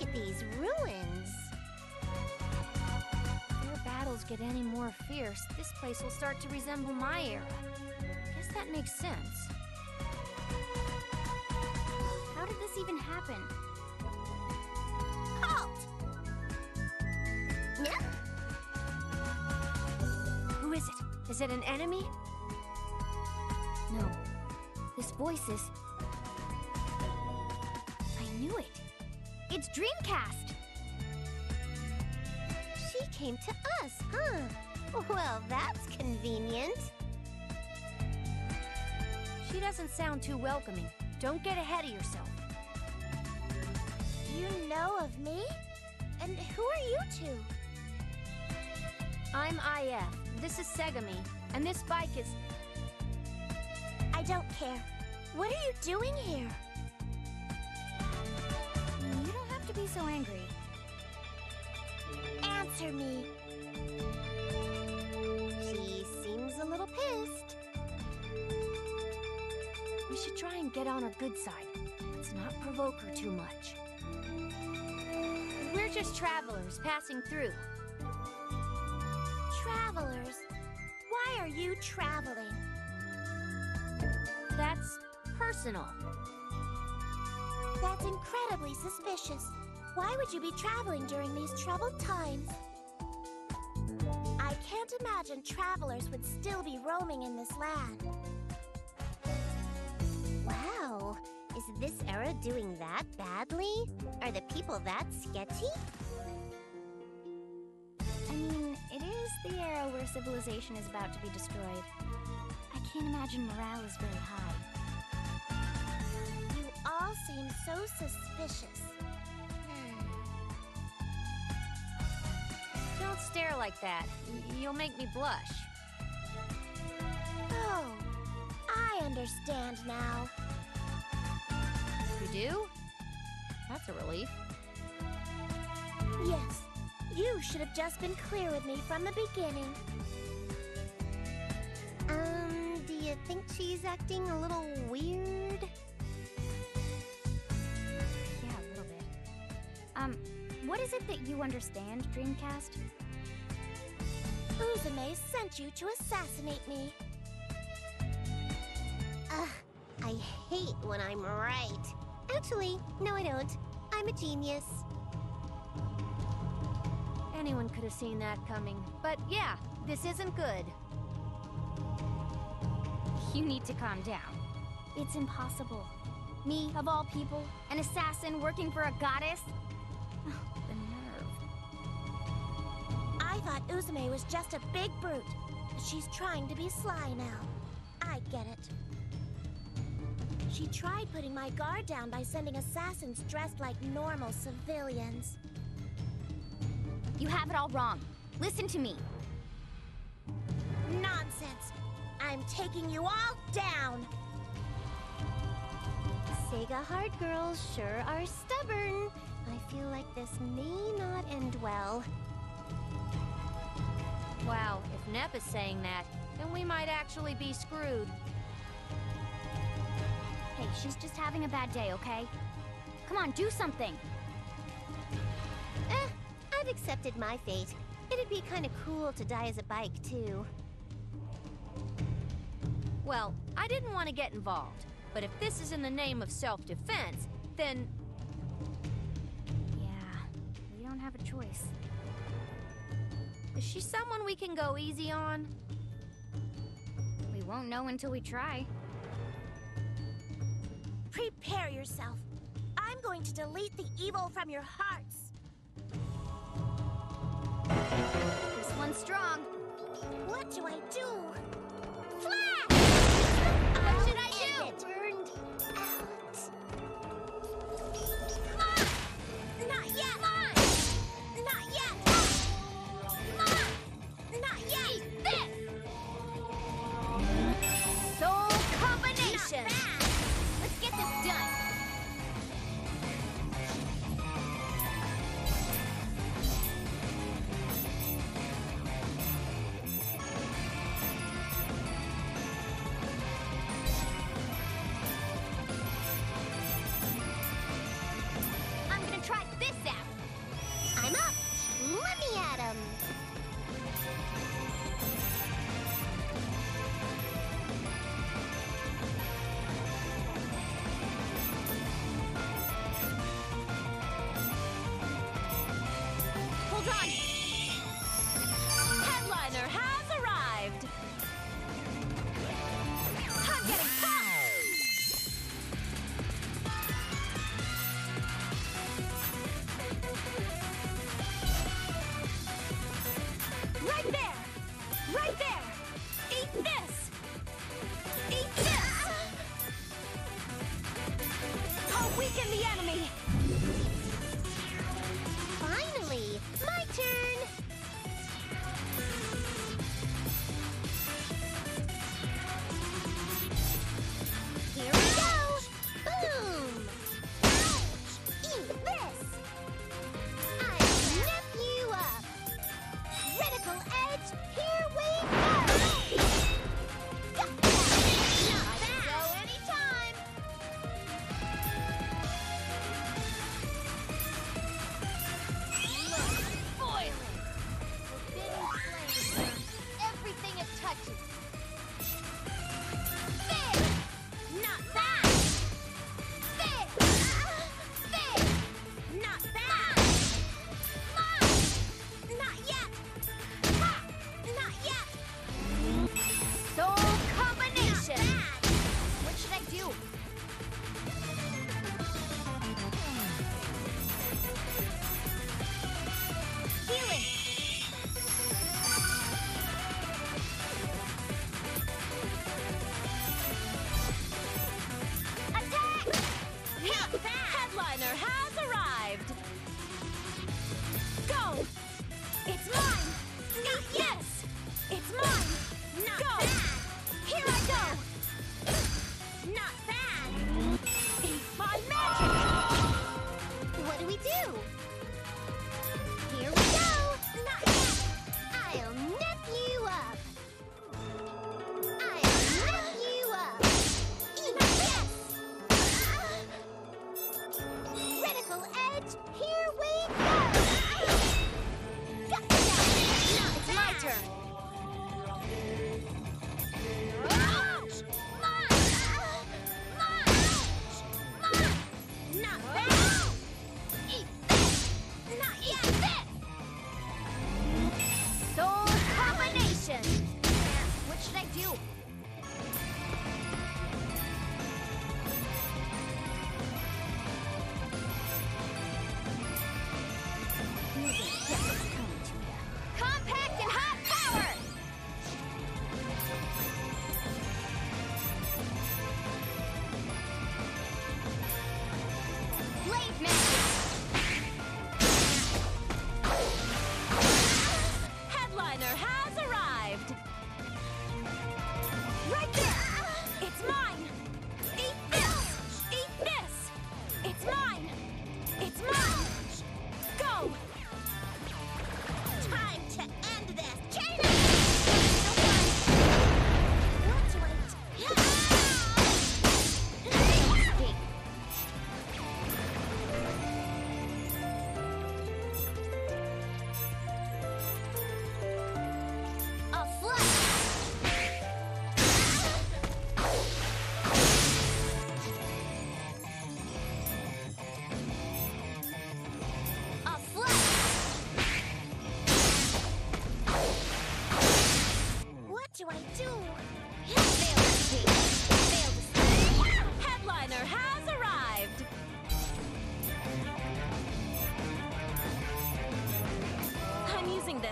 Look at these ruins. If battles get any more fierce, this place will start to resemble my era. Guess that makes sense. How did this even happen? Halt! Yep. Who is it? Is it an enemy? No. This voice is. Dreamcast! She came to us, huh? Well, that's convenient. She doesn't sound too welcoming. Don't get ahead of yourself. You know of me? And who are you two? I'm IF. This is Segami. And this bike is. I don't care. What are you doing here? So angry. Answer me. She seems a little pissed. We should try and get on her good side. Let's not provoke her too much. We're just travelers passing through. Travelers. Why are you traveling? That's personal. That's incredibly suspicious. Why would you be traveling during these troubled times? I can't imagine travelers would still be roaming in this land. Wow, is this era doing that badly? Are the people that sketchy? I mean, it is the era where civilization is about to be destroyed. I can't imagine morale is very high. You all seem so suspicious. Don't stare like that. You'll make me blush. Oh, I understand now. You do? That's a relief. Yes, you should have just been clear with me from the beginning. Um, do you think she's acting a little weird? Yeah, a little bit. Um, what is it that you understand, Dreamcast? Uzume sent you to assassinate me. Ugh, I hate when I'm right. Actually, no, I don't. I'm a genius. Anyone could have seen that coming. But yeah, this isn't good. You need to calm down. It's impossible. Me, of all people, an assassin working for a goddess? Thought Uzume was just a big brute. She's trying to be sly now. I get it. She tried putting my guard down by sending assassins dressed like normal civilians. You have it all wrong. Listen to me. Nonsense! I'm taking you all down! Sega hard girls sure are stubborn. I feel like this may not end well. Wow, if Nep is saying that, then we might actually be screwed. Hey, she's just having a bad day, okay? Come on, do something. Eh, I've accepted my fate. It'd be kind of cool to die as a bike, too. Well, I didn't want to get involved, but if this is in the name of self-defense, then... Yeah, we don't have a choice. Is she someone we can go easy on? We won't know until we try. Prepare yourself. I'm going to delete the evil from your hearts. This one's strong. What do I do?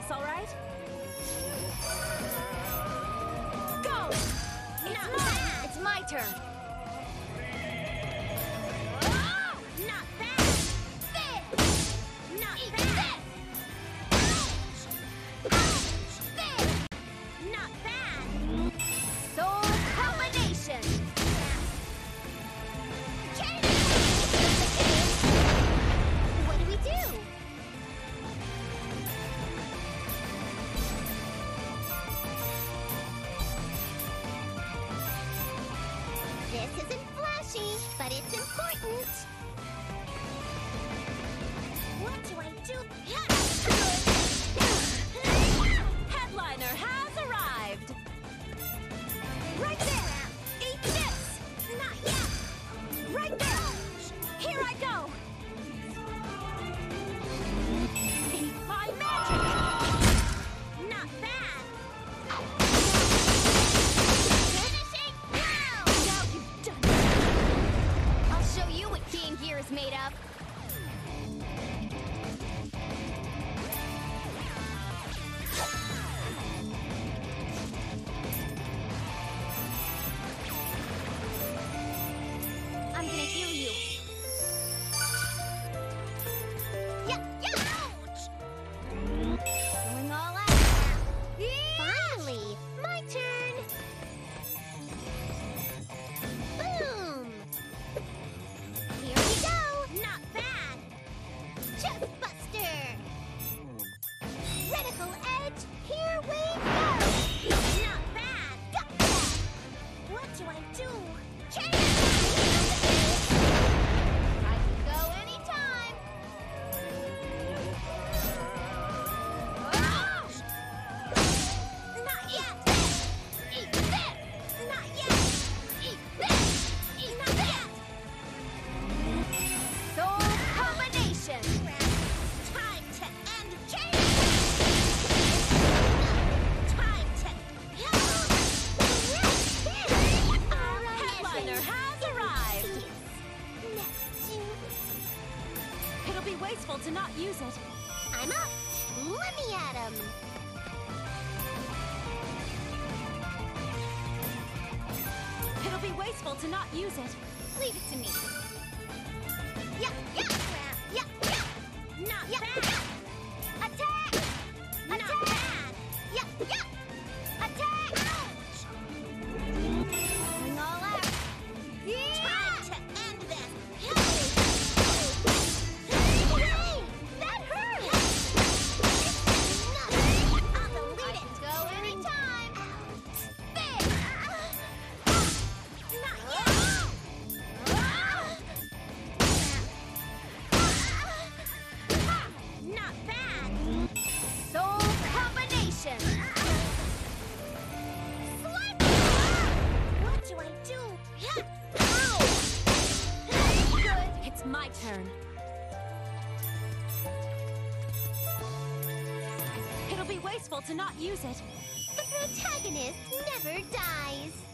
This, all right? Go! It's Not! It's my turn. to not use it. Leave it to me. Yeah, yeah, yeah, yeah, not yeah. bad. disgraceful to not use it. The protagonist never dies.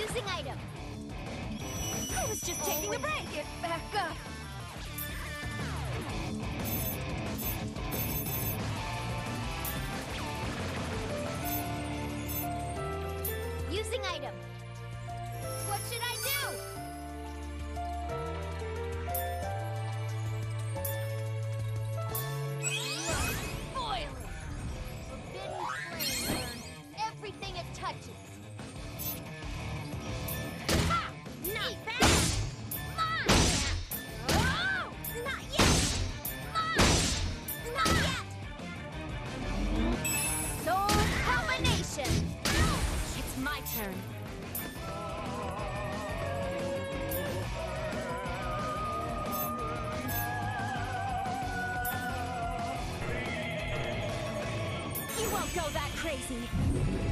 Using item. I was just Always taking a break. Get back up. Using item. go that crazy.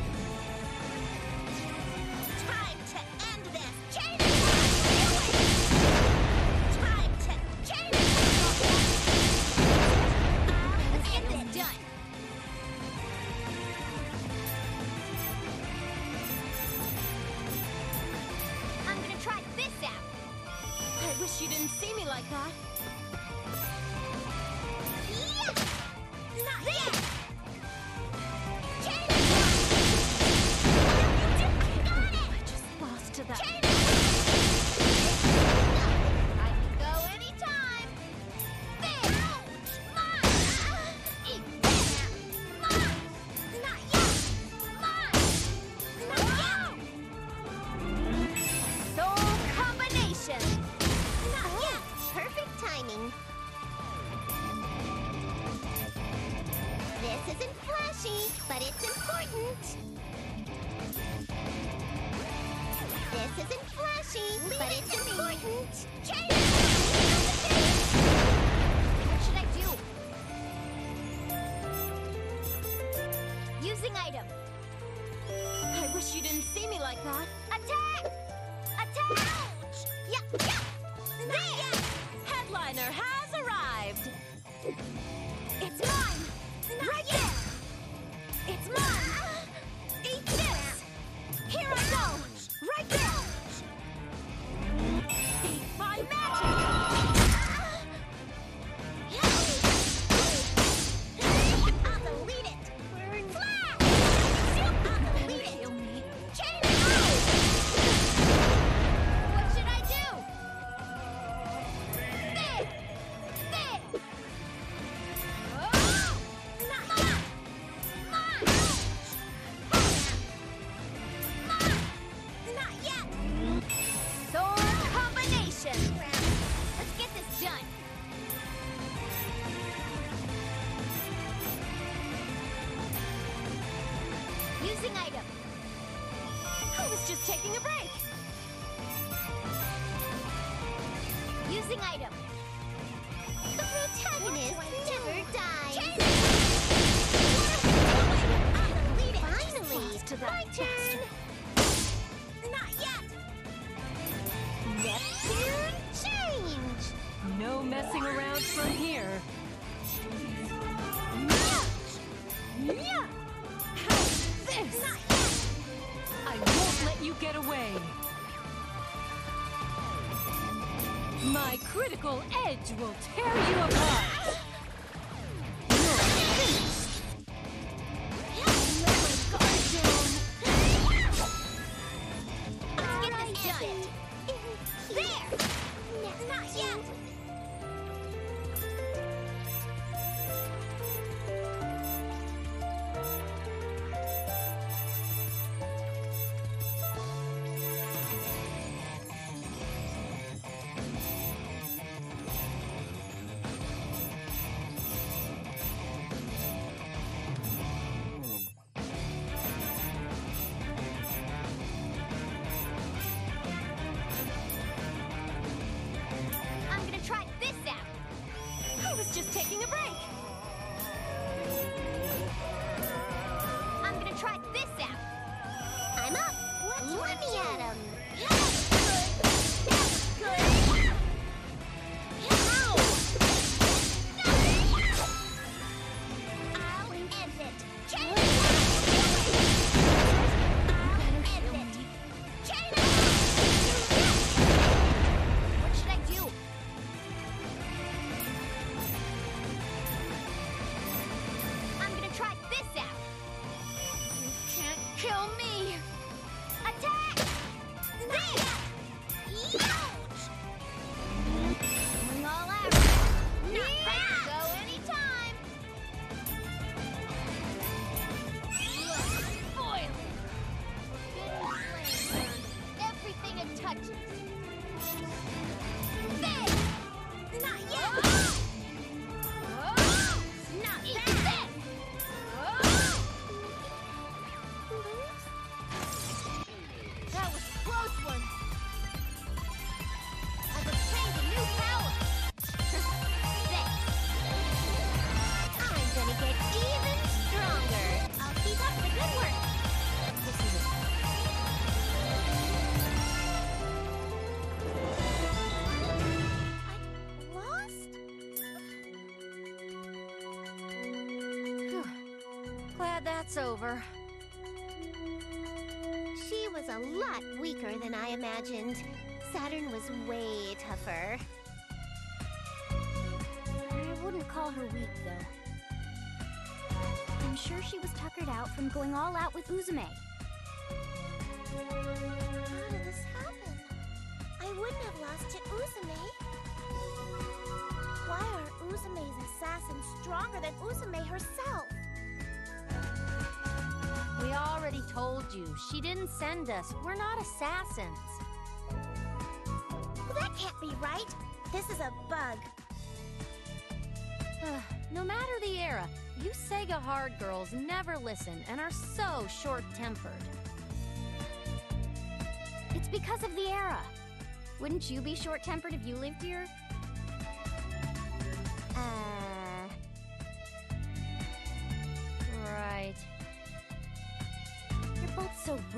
Will tear you apart. That's over. She was a lot weaker than I imagined. Saturn was way tougher. I wouldn't call her weak, though. I'm sure she was tuckered out from going all out with Uzume. How did this happen? I wouldn't have lost to Uzume. Why are Uzume's assassins stronger than Uzume herself? We already told you, she didn't send us. We're not assassins. Well, that can't be right. This is a bug. no matter the era, you Sega hard girls never listen and are so short-tempered. It's because of the era. Wouldn't you be short-tempered if you lived here? Uh,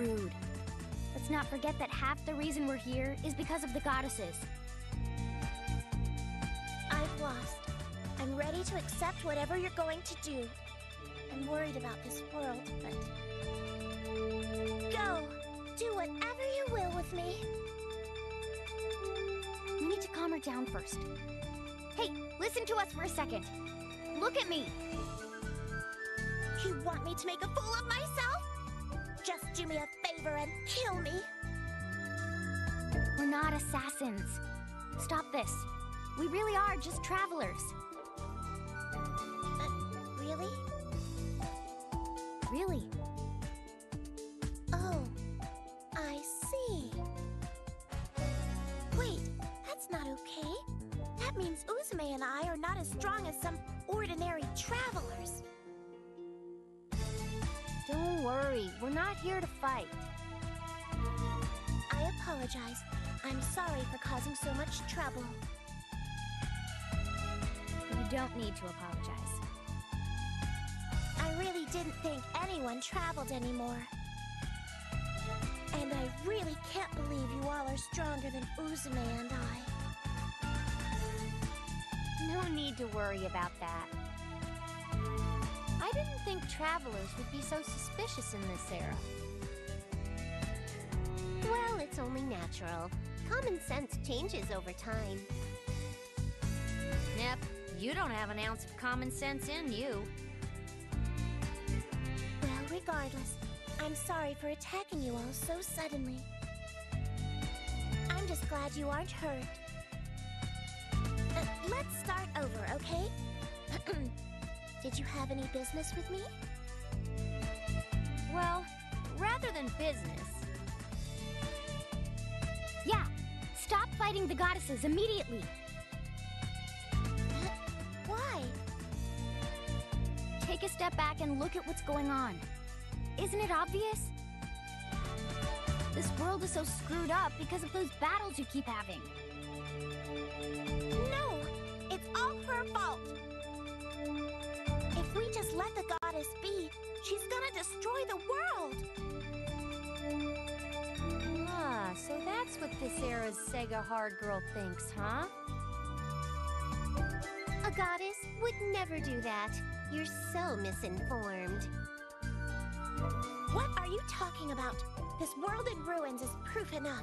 rude. Let's not forget that half the reason we're here is because of the goddesses. I've lost. I'm ready to accept whatever you're going to do. I'm worried about this world, but. Go! Do whatever you will with me. We need to calm her down first. Hey, listen to us for a second. Look at me. You want me to make a fool of myself? Just do me a favor and kill me. We're not assassins. Stop this. We really are just travelers. Uh, really? Really. Oh, I see. Wait, that's not okay. That means Uzume and I are not as strong as some ordinary travelers. Don't worry. We're not here to fight. I apologize. I'm sorry for causing so much trouble. You don't need to apologize. I really didn't think anyone traveled anymore. And I really can't believe you all are stronger than Uzume and I. No need to worry about that. I didn't think travelers would be so suspicious in this era. Well, it's only natural. Common sense changes over time. Yep, you don't have an ounce of common sense in you. Well, regardless, I'm sorry for attacking you all so suddenly. I'm just glad you aren't hurt. Uh, let's start over, okay? Did you have any business with me? Well, rather than business. Yeah, stop fighting the goddesses immediately. Why? Take a step back and look at what's going on. Isn't it obvious? This world is so screwed up because of those battles you keep having. No! It's all her fault! If we just let the goddess be, she's gonna destroy the world! Ah, so that's what this era's Sega hard girl thinks, huh? A goddess would never do that. You're so misinformed. What are you talking about? This world in ruins is proof enough.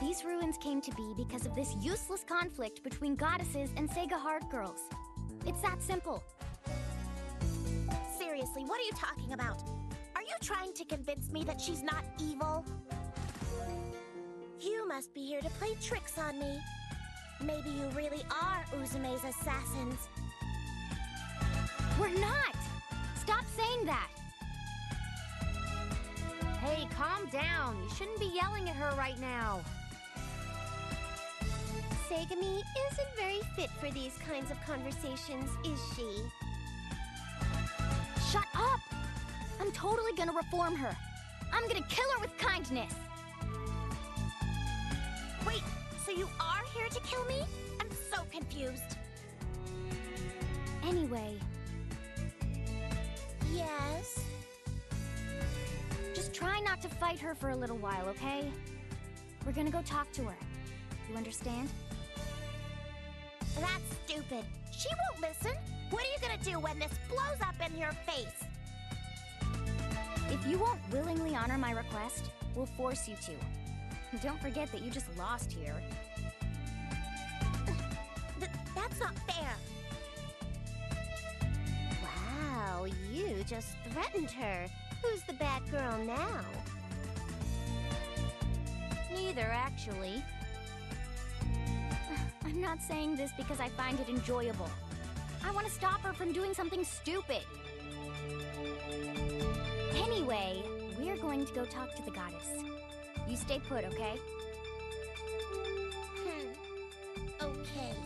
These ruins came to be because of this useless conflict between goddesses and Sega hard girls. It's that simple. Seriously, what are you talking about? Are you trying to convince me that she's not evil? You must be here to play tricks on me. Maybe you really are Uzume's assassins. We're not! Stop saying that! Hey, calm down. You shouldn't be yelling at her right now. Segami isn't very fit for these kinds of conversations, is she? Shut up! I'm totally gonna reform her. I'm gonna kill her with kindness. Wait, so you are here to kill me? I'm so confused. Anyway, Yes? just try not to fight her for a little while, okay? We're gonna go talk to her. You understand? That's stupid. She won't listen. What are you gonna do when this blows up in your face? If you won't willingly honor my request, we'll force you to. Don't forget that you just lost here. Th- that's not fair. Wow, you just threatened her. Who's the bad girl now? Neither, actually. I'm not saying this because I find it enjoyable. I want to stop her from doing something stupid. Anyway, we're going to go talk to the goddess. You stay put, okay? Hmm. Okay.